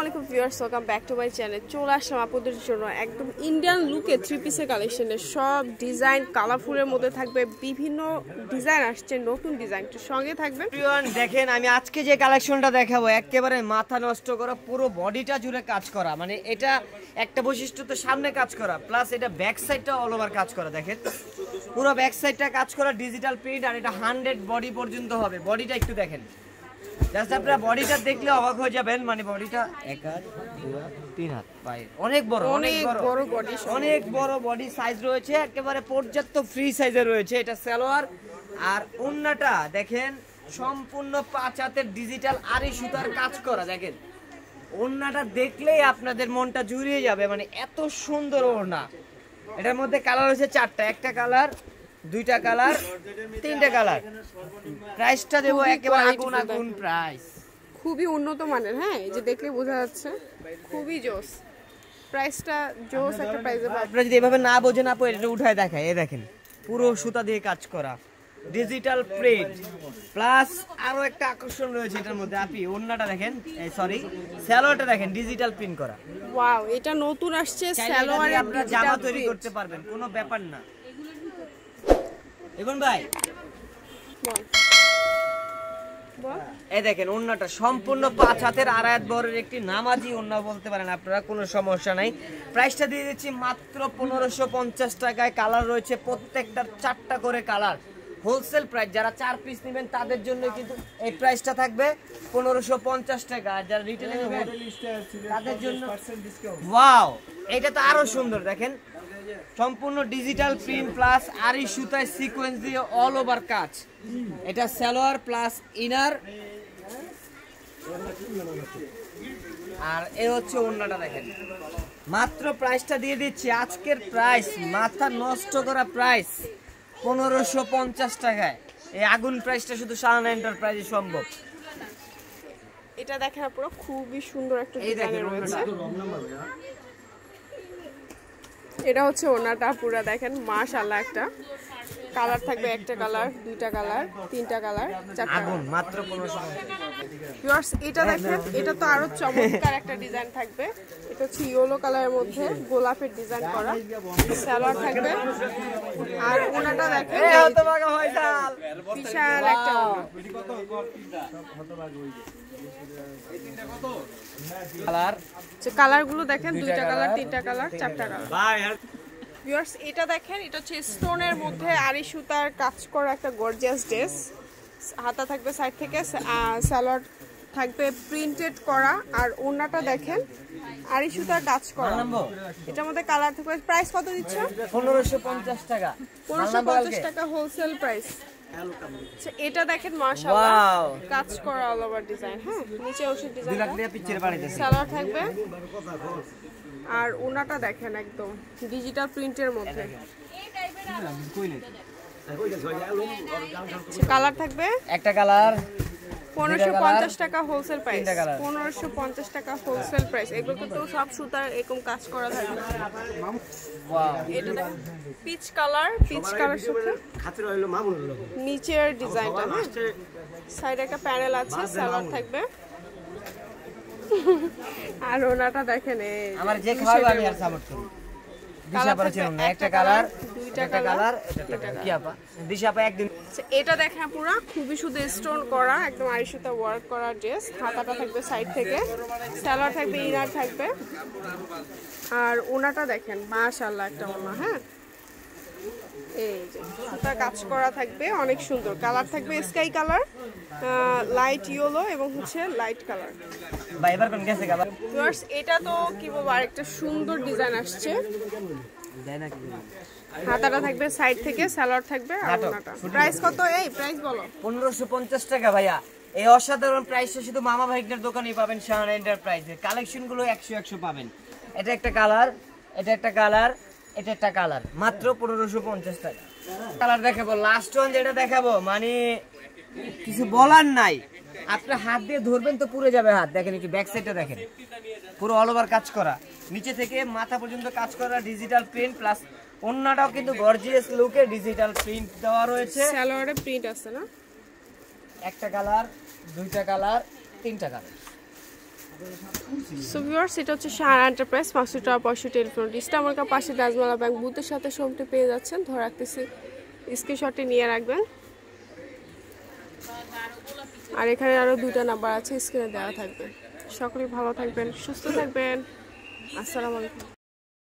আলাইকুম viewers welcome back to my channel চলে আসলাম আপনাদের জন্য একদম ইন্ডিয়ান লুকে থ্রি পিসের কালেকশনের সব ডিজাইন কালারফুলের মধ্যে থাকবে, বিভিন্ন ডিজাইন আসছে, নতুন ডিজাইন তো সঙ্গে থাকবে দেখেন, আমি আজকে যে কালেকশনটা দেখাবো, একেবারে মাথা নষ্ট করা, পুরো বডিটা জুড়ে কাজ করা। মানে এটা একটা বৈশিষ্ট্য তো সামনে কাজ করা প্লাস এটা ব্যাক সাইডটা অল ওভার কাজ করা, দেখেন। পুরো ব্যাক সাইডটা কাজ করা ডিজিটাল প্রিন্ট আর এটা হান্ড্রেড বডি পর্যন্ত হবে। বডিটা একটু দেখেন। জাস্ট আপনারা বডিটা দেখলে অবাক হয়ে যাবেন মানে বডিটা এক হাত তিন হাত। পায়ে অনেক বড় অনেক বড়। বড় অনেক বড় বডি সাইজ রয়েছে একেবারে পর্যাপ্ত ফ্রি সাইজে রয়েছে এটা সালোয়ার। আর ওন্নাটা দেখেন সম্পূর্ণ পাঁচ হাতের ডিজিটাল আড়ি সুতার কাজ করা দেখেন। ওন্নাটা দেখলেই আপনাদের মনটা জুড়িয়ে যাবে মানে এত সুন্দর ওড়না। এটার মধ্যে কালার হয়েছে চারটা একটা কালার দুইটা কালার তিনটা কালার। প্রাইসটা দেবো একেবারে আগুন আগুন প্রাইস খুবই উন্নত মানের হ্যাঁ এই যে দেখলে বোঝা যাচ্ছে। খুবই জোস। প্রাইসটা জোস একটা প্রাইসে আপনারা যদি এভাবে না বোঝেন আপু এটা উঠায় দেখায় এই দেখেন পুরো সুতা দিয়ে কাজ করা। ডিজিটাল প্রিন্ট প্লাস আরও একটা আকর্ষণ রয়েছে এটার মধ্যে আপনি ওন্নাটা দেখেন সরি স্যালোয়ারটা দেখেন ডিজিটাল প্রিন্ট করা। ওয়াও এটা নতুন আসছে সালোয়ারে আপনারা জামা তৈরি করতে পারবেন কোনো ব্যাপার না। এখন ভাই। বল বল এই দেখেন ওন্নাটা সম্পূর্ণ পাঁচ হাতের আড়ায়াত বরের একটি নামাজি ওন্না বলতে পারেন আপনারা কোনো সমস্যা নাই। প্রাইসটা দিয়ে দিচ্ছি মাত্র পনেরোশো পঞ্চাশ টাকায়। কালার রয়েছে প্রত্যেকটার চারটা করে কালার। হোলসেল প্রাইস যারা চার পিস নেবেন তাদের জন্য কিন্তু এই প্রাইসটা থাকবে পনেরোশো পঞ্চাশ টাকা। আর যারা রিটেলে নেবেন তাদের জন্য ওয়াও এটা তো আরও সুন্দর দেখেন। সম্পূর্ণ ডিজিটাল প্রিন্ট প্লাস আরি সুতায় সিকোয়েন্স দিয়ে অল ওভার কাজ। এটা সালোয়ার প্লাস ইনার আর এ হচ্ছে ওন্নাটা দেখেন। মাত্র প্রাইসটা দিয়ে দিচ্ছি। আজকের প্রাইস মাথা নষ্ট করা প্রাইস পনেরোশো পঞ্চাশ টাকায়। এই আগুন প্রাইসটা শুধু সাহানা এন্টারপ্রাইজে সম্ভব। এটা দেখেন পুরো খুবই সুন্দর একটা দেখেন রয়েছে। এটা হচ্ছে ওনাটা পুরা দেখেন মাশাল্লাহ একটা। কালার থাকবে একটা কালার দুইটা কালার তিনটা কালার চারটা আগুন মাত্র পনেরোশো ভিউয়ার্স এটা দেখেন এটা তো আরও চমৎকার একটা ডিজাইন থাকবে। এটা হচ্ছে ইয়েলো কালারের মধ্যে গোলাপের ডিজাইন করা। সালোয়ার থাকবে। আর ওনাটা দেখেন এ হতো হয়তাল বিশাল একটা ওড়না। কালার যে কালারগুলো দেখেন দুইটা কালার তিনটা কালার চারটা কালার। ভিউয়ার্স এটা দেখেন এটা হচ্ছে স্টোনের মধ্যে আড়ি সুতার কাজ করা একটা গর্জিয়াস ড্রেস হাতা থাকবে সাইড থেকে সালোয়ার থাকবে প্রিন্টেড করা আর ওড়নাটা দেখেন আড়ি সুতার কাজ করা। এটার মধ্যে কালার থাকবে প্রাইস কত দিচ্ছ? পনেরোশো পঞ্চাশ টাকা। পনেরোশো পঞ্চাশ? টাকা হোলসেল প্রাইস এটা দেখেন মাশাআল্লাহ। কাজ করা অল ওভার ডিজাইন হ্যাঁ নিচে ওষুধ ডিজাইন পিচ্ছের সালোয়ার থাকবে। আর ওনাটা দেখেন একদম ডিজিটাল প্রিন্টের মধ্যে। কালার থাকবে? একটা কালার পনেরোশো পঞ্চাশ টাকা হোলসেল প্রাইস পনেরোশো পঞ্চাশ টাকা হোলসেল প্রাইস এগুলো কিন্তু সব সুতার এরকম কাজ করা এটা পিচ কালার পিচ কালার সুতা। নিচের ডিজাইনটা হ্যাঁ? সাইডে একটা প্যানেল আছে সালোয়ার থাকবে। আর ওনাটা দেখেন আমার যে খাওয়াবে আমি আর সাপোর্ট করি। দিশা পরে ছিল না একটা কালার দুইটা একটা কালার এটা কি আপা? দিশা আপা একদিন আচ্ছা, এটা দেখেন পুরো খুবই শুধু স্টোন করা একদম আড়াইশোটা ওয়ার্ক করা ড্রেস হাতাটা থাকবে সাইড থেকে স্যালোয়ার থাকবে ইনার থাকবে। আর ওনাটা দেখেন মাশাল্লাহ একটা ওনা হ্যাঁ? এই যে সুতা কাজ করা থাকবে অনেক সুন্দর। কালার থাকবে স্কাই কালার লাইট ইয়েলো এবং হচ্ছে লাইট কালার এটা তো কি বলব আরেকটা সুন্দর ডিজাইন আসছে। হাতাটা থাকবে সাইড থেকে স্যালোয়ার থাকবে আর প্রাইস কত? এই প্রাইস বলো। পনেরোশো পঞ্চাশ টাকা ভাইয়া। এই অসাধারণ প্রাইসটা শুধু মামা ভাইগনার দোকানেই পাবেন শাহানা এন্টারপ্রাইজে কালেকশনগুলো একশো একশো পাবেন। এটা একটা কালার এটা একটা কালার এটা একটা কালার মাত্র পনেরোশো পঞ্চাশ টাকা। কালার দেখাবো লাস্ট ওয়ান যেটা দেখাবো মানে কিছু বলার নাই। আপনার হাত দিয়ে ধরবেন তো পুড়ে যাবে হাত। দেখেন একটু ব্যাক সাইডটা দেখেন। পুরো অল ওভার কাজ করা। নিচে থেকে মাথা পর্যন্ত কাজ করা ডিজিটাল প্রিন্ট প্লাস অন্যটাও কিন্তু গর্জিয়াস লুকে ডিজিটাল প্রিন্ট দেওয়া রয়েছে। স্যালোয়ারে প্রিন্ট আছে না? একটা কালার দুইটা কালার তিনটা কালার সো ভিউয়ার্স এটা হচ্ছে সাহারা এন্টারপ্রাইজ পাঁচশো টাকা পঁয়ষট্টি টেলিফোন ইস্টামার্কার পাশে দাজমালা ব্যাংক বুথের সাথে শোরুমটি পেয়ে যাচ্ছেন। ধরে রাখতেছি স্ক্রিনশটটি নিয়ে রাখবেন। আর এখানে আরও দুটা নাম্বার আছে স্ক্রিনে দেওয়া থাকবে। সকলেই ভালো থাকবেন, সুস্থ থাকবেন। আসসালামু আলাইকুম।